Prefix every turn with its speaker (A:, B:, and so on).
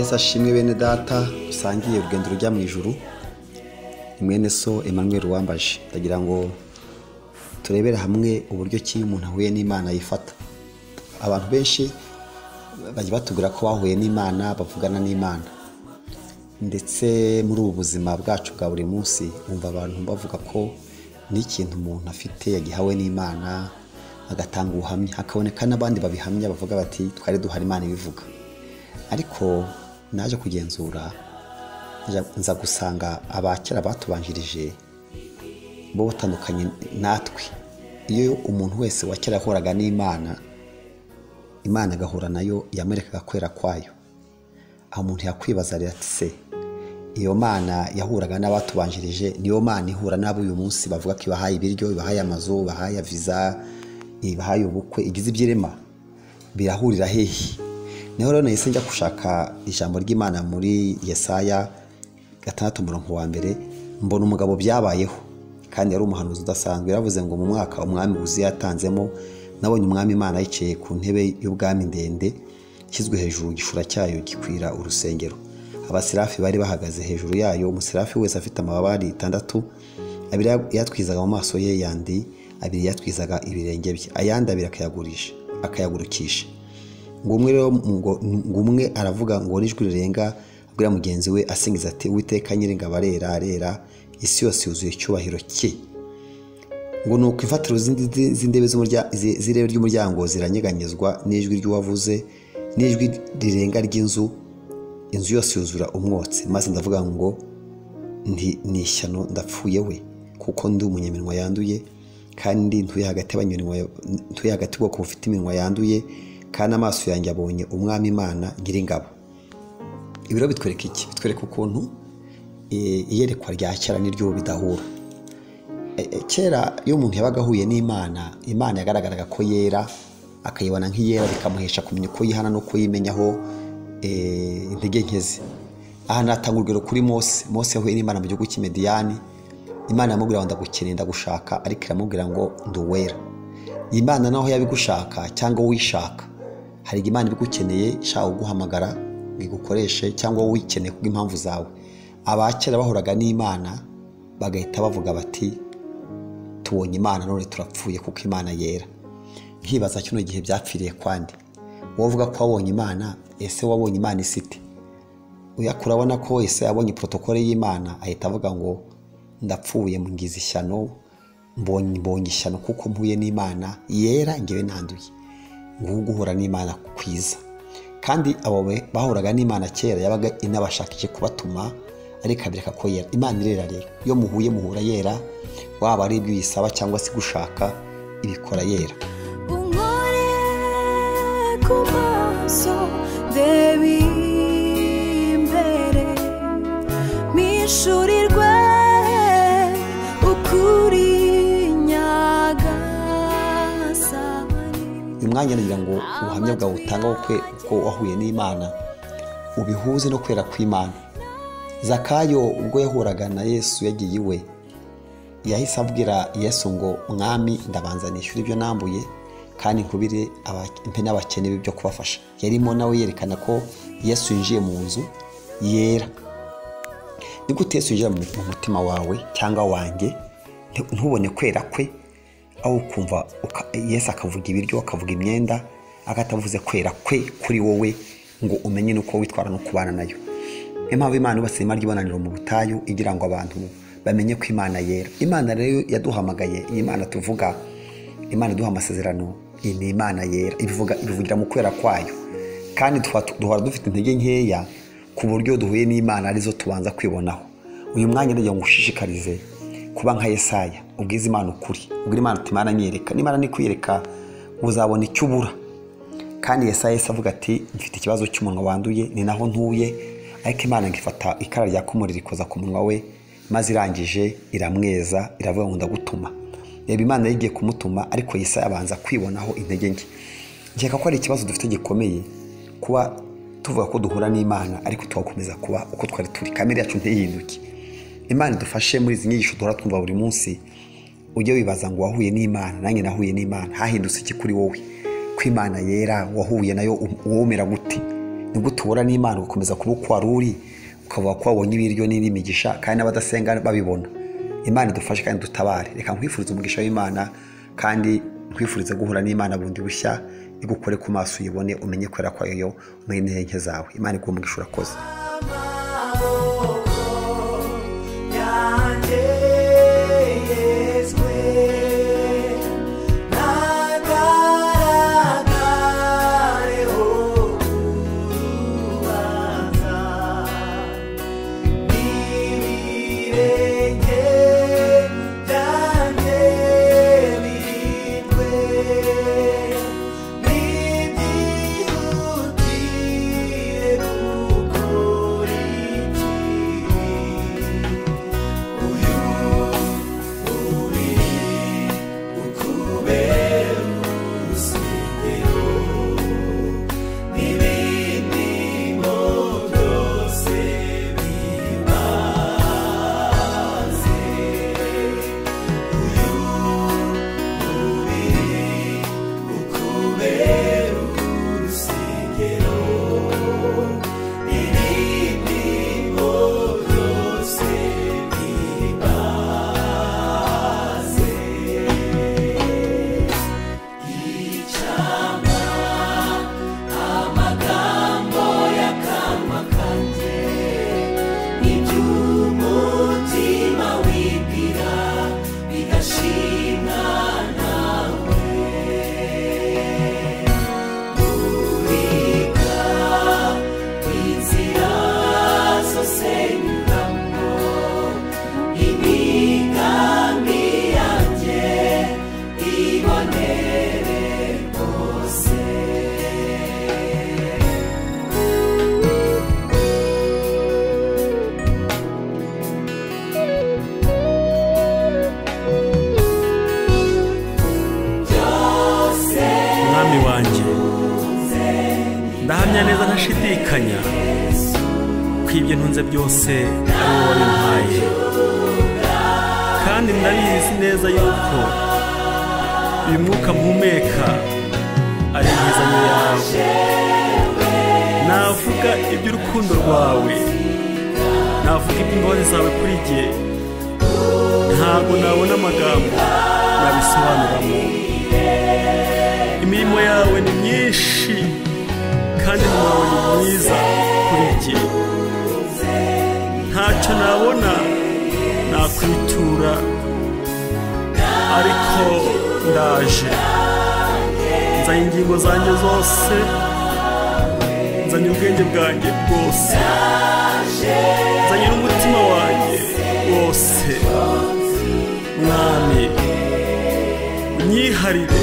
A: yesu ashimwe bene data dusangiye urugendo rujya mu ijuru. Ni mwene so Emmanuel wambaje ndagira ngo turebere hamwe uburyo ki umuntu ahuye n'imana yifata. Abantu benshi bajya batubwira ko bahuye n'imana bavugana n'imana. Ndetse muri ubu buzima bwacu bwa buri munsi wumva abantu bavuga ko n'ikintu umuntu afite yagihawe n'imana agatanga ubuhamya hakaboneka n'abandi babihamya bavuga bati twari duhari imana ibivuga. Ariko naje kugenzura nza gusanga abakera batubanjirije bo batandukanye natwe. Iyo umuntu wese wa kera yahuraga n'imana imana agahura na yo yamwerekaga kwera kwayo. Aho umuntu yakwibaza ati se iyo mana yahuraga n'abatubanjirije niyo mana ihura n'abo uyu munsi? Bavuga ko ibahaye ibiryo ibahaye amazu ibahaye viza ibahaye ubukwe igize iby'irema. Birahurira hehe? Ni ho rero nahise njya gushaka ijambo ry'imana muri yesaya gatandatu umurongo wa mbere mbona umugabo byabayeho. Kandi yari umuhanuzi udasanzwe yaravuze ngo mu mwaka umwami wuzuye yatanzemo nabonye umwami imana yicaye ku ntebe y'ubwami ndende ishyizwe hejuru igishura cyayo gikwira urusengero. Abasirafi bari bahagaze hejuru yayo umusirafi wese afite amababa atandatu abiri yatwizaga mu maso ye yandi abiri yatwizaga ibirenge bye ayandi abiri akayagurisha akayagurukisha. Ngo umwe rero ngo umwe aravuga ngo n'ijwi rirenga abwira mugenzi we asingiza ati witeka nyiringabo arera arera isi yose yuzuye icyubahiro cye. Ngo ni uko imfatiro z'indebe z'irebe ry'umuryango ziranyeganyezwa n'ijwi ry'uwavuze n'ijwi rirenga ry'inzu inzu yose yuzura umwotsi. Maze ndavuga ngo ni ishyano ndapfuye we kuko ndi umunyaminwa yanduye kandi ntuye hagati ntuye hagati bwoko bufite iminwa yanduye kandi amaso yanjye abonye umwami imana nyiringabo. Ibiro bitwereka iki? Bitwereka ukuntu iyerekwa rya kera n'iryo bidahura. Kera iyo umuntu yabaga ahuye n'imana imana yagaragaraga ko yera akayibona nk'iyera bikamuhesha kumenya uko yihana no kuyimenyaho intege nke ze. Aha natanga urugero kuri mose. Mose yahuye n'imana mu gihugu cy'imediyani imana yamubwira ngo ndagukeneye ndagushaka. Ariko iramubwira ngo nduwera imana naho yabigushaka cyangwa wishaka hari igihe imana ibigukeneye ishaka kuguhamagara ngo igukoreshe cyangwa wikeneye kubw'impamvu zawe. Abakera bahuraga n'imana bagahita bavuga bati tubonye imana none turapfuye kuko imana yera. Nkibaza kino gihe byapfiriye kwandi wowe uvuga ko wabonye imana ese wabonye imana isite urabona ko wese abonye porotokole y'imana ahita avuga ngo ndapfuye ngize ishyano mbonye ishyano kuko mpuye n'imana yera ngewe nanduye. Ngubu guhura n'imana kwiza. Kandi abo bahuraga n'imana kera yabaga inabashakije kubatuma ariko abereka ko yera. Imana irera rero. Iyo muhuye muhura yera waba ari ibyo uyisaba cyangwa se gushaka ibikora yera.
B: Imbere.
A: Uyu mwanya nagira ngo ubuhamya bwawe utanga ko wahuye n'imana ubihuze no kwera kw'imana. Zakayo ubwo yahuraga na yesu yagiye iwe yahise abwira yesu ngo mwami ndabanza nishyura ibyo nambuye kandi nkubire mpe n'abakene byo kubafasha. Yarimo nawe yerekana ko yesu yinjiye mu nzu yera. Ni gute yesu mu mutima wawe cyangwa wanjye? Ntubone kwera kwe. Aho ukumva yesu akavuga ibiryo akavuga imyenda akatavuze kwera kwe kuri wowe ngo umenye n'uko witwara no kubana na yo. Niyo mpamvu imana yubatse ihema ry'ibonaniro mu butayu igira ngo abantu bamenye ko imana yera. Imana rero yaduhamagaye iyi mana tuvuga imana iduha amasezerano iyi ni imana yera. Ibivugira mu kwera kwayo. Kandi duhora dufite intege nkeya ku buryo duhuye n'imana ari zo tubanza kwibonaho. Uyu mwanya ndagira ngo ushishikarize kuba nka yesaya. Ubwiza imana ukuri ubwira imana uti imana nyereka n'imana ni kwiyereka uzabona icyo ubura. Kandi yesaya yesi avuga ati mfite ikibazo cy'umunwa wanduye ni naho ntuye. Ariko imana ngo ifata ikara rya kumurira ikoza ku munwa we maze irangije iramweza iravuga ngo ndagutuma. Reba imana yigiye kumutuma ariko yesaya abanza kwibonaho intege nke. Nkeka ko ari ikibazo dufite gikomeye kuba tuvuga ko duhura n'imana ariko tugakomeza kuba uko twari turi. Kamere yacu ntihinduke imana idufashe muri izi nyigisho duhora twumva buri munsi ujye wibaza ngo wahuye n'imana nanjye nahuye n'imana hahindutse iki kuri wowe? Ko imana yera wahuye na yo wumera gute?
C: Nibwo tubura n'imana ugakomeza kuba uko wari uri ukavuga ko wabonye ibiryo n'imigisha kandi n'abadasenga babibona. Imana idufashe kandi dutabare. Reka nkwifurize umugisha w'imana kandi nkwifurize guhura n'imana bundi bushya igukore ku maso uyibone umenye kwera kwayo umenye n'intege zawe. Imana iguha umugisha urakoze.
D: Ntashidikanya ko ibyo ntunze byose ari wowe wabimpaye kandi ndabizi neza yuko uyu mwuka mpumeka ari impizanyo yawe navuga iby'urukundo rwawe. Navuga iby'imbabazi zawe kuri jye ntabwo nabona amagambo nabisobanuramo. Imirimo yawe ni myinshi. Kandi wawe ni mwiza kuri jye ntacyo nabona nakwitura ariko ndaje. Nzanye ingingo zanjye zose nzanye ubwenge bwanjye bwose. Nzanye n'umutima wanjye wose. Mwami unyiharire.